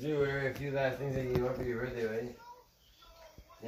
Do a few last things that you want for your birthday, right?